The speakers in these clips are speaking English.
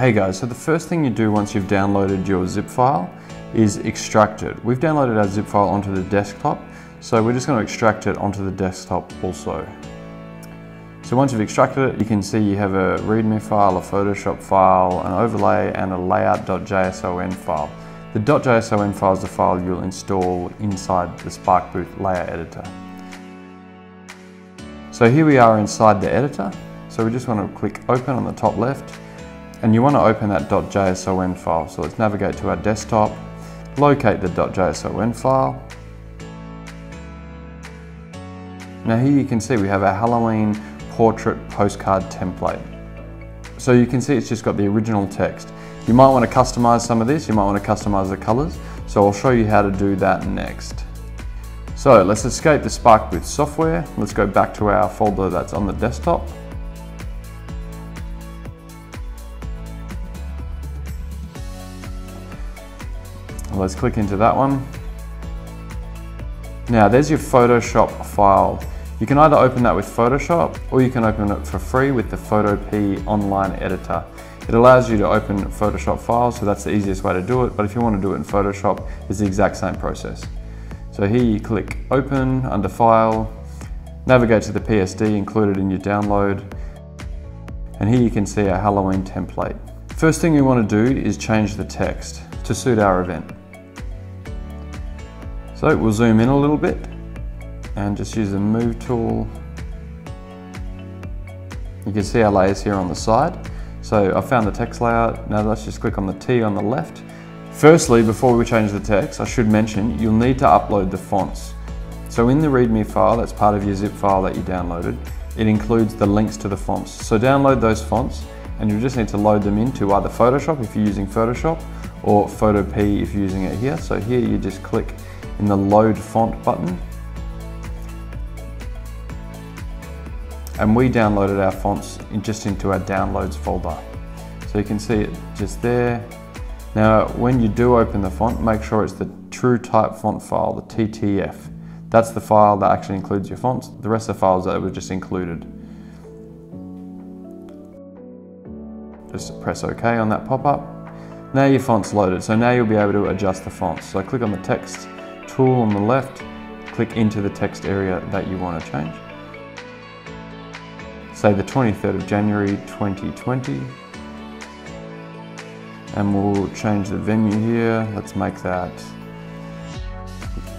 Hey guys, so the first thing you do once you've downloaded your zip file is extract it. We've downloaded our zip file onto the desktop, so we're just going to extract it onto the desktop also. So once you've extracted it, you can see you have a README file, a Photoshop file, an overlay, and a layout.json file. The .json file is the file you'll install inside the Sparkbooth layer editor. So here we are inside the editor. So we just want to click open on the top left and you want to open that .json file. So let's navigate to our desktop, locate the .json file. Now here you can see we have our Halloween portrait postcard template. So you can see it's just got the original text. You might want to customize some of this, you might want to customize the colors. So I'll show you how to do that next. So let's escape the Sparkbooth software. Let's go back to our folder that's on the desktop. Let's click into that one. Now there's your Photoshop file. You can either open that with Photoshop or you can open it for free with the Photopea online editor. It allows you to open Photoshop files, so that's the easiest way to do it. But if you want to do it in Photoshop, it's the exact same process. So here you click open under file, navigate to the PSD included in your download, and here you can see our Halloween template. First thing we want to do is change the text to suit our event. So we'll zoom in a little bit and just use the move tool. You can see our layers here on the side. So I found the text layout. Now let's just click on the T on the left. Firstly, before we change the text, I should mention you'll need to upload the fonts. So in the README file, that's part of your zip file that you downloaded, it includes the links to the fonts. So download those fonts and you just need to load them into either Photoshop if you're using Photoshop or Photopea if you're using it here. So here you just click in the load font button. And we downloaded our fonts in just into our downloads folder. So you can see it just there. Now, when you do open the font, make sure it's the true type font file, the TTF. That's the file that actually includes your fonts. The rest of the files that were just included. Just press OK on that pop-up. Now your font's loaded, so now you'll be able to adjust the fonts. So click on the text tool on the left, click into the text area that you want to change. Say the 23rd of January 2020. And we'll change the venue here. Let's make that,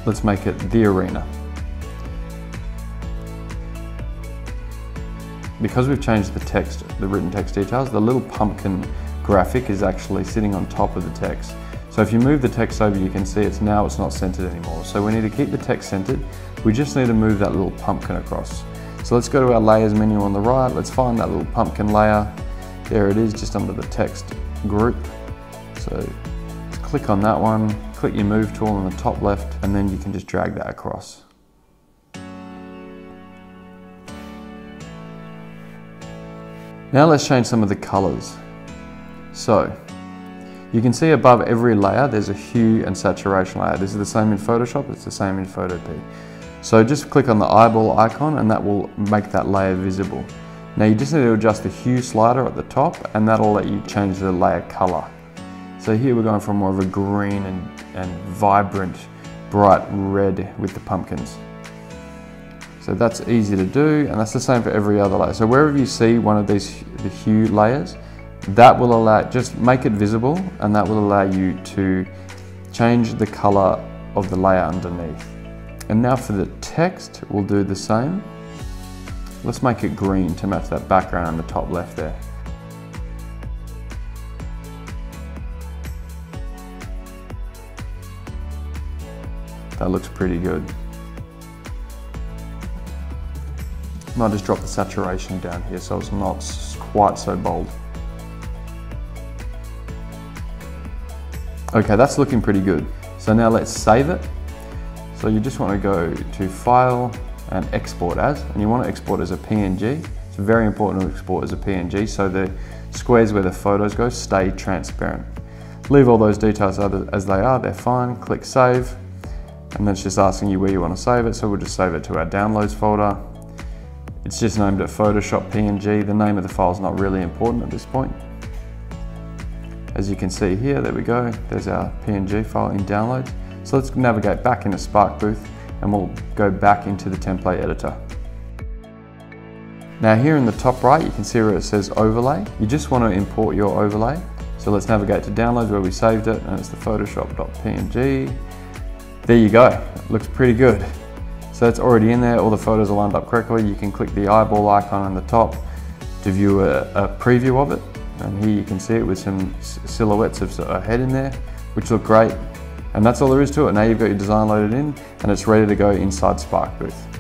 let's make it the arena. Because we've changed the text, the written text details, the little pumpkin graphic is actually sitting on top of the text. So if you move the text over, you can see it's now it's not centered anymore. So we need to keep the text centered. We just need to move that little pumpkin across. So let's go to our layers menu on the right. Let's find that little pumpkin layer. There it is, just under the text group. So click on that one, click your move tool on the top left, and then you can just drag that across. Now let's change some of the colors. So you can see above every layer there's a hue and saturation layer. This is the same in Photoshop, it's the same in Photopea. So just click on the eyeball icon and that will make that layer visible. Now you just need to adjust the hue slider at the top and that'll let you change the layer color. So here we're going for more of a green and, and vibrant, bright red with the pumpkins. So that's easy to do and that's the same for every other layer. So wherever you see one of these the hue layers, that will allow, just make it visible and that will allow you to change the color of the layer underneath. And now for the text, we'll do the same. Let's make it green to match that background on the top left there. That looks pretty good. Might just drop the saturation down here so it's not quite so bold. Okay, that's looking pretty good. So now let's save it. So you just want to go to File and Export As, and you want to export as a PNG. It's very important to export as a PNG so the squares where the photos go stay transparent. Leave all those details as they are, they're fine. Click Save, and then it's just asking you where you want to save it, so we'll just save it to our Downloads folder. It's just named it Photoshop PNG. The name of the file is not really important at this point. As you can see here, there we go, there's our PNG file in downloads. So let's navigate back into Sparkbooth and we'll go back into the template editor. Now here in the top right, you can see where it says overlay. You just want to import your overlay. So let's navigate to downloads where we saved it and it's the photoshop.png. There you go, it looks pretty good. So it's already in there, all the photos are lined up correctly. You can click the eyeball icon on the top to view a, a preview of it. And here you can see it with some silhouettes of a head in there, which look great. And that's all there is to it. Now you've got your design loaded in and it's ready to go inside Sparkbooth.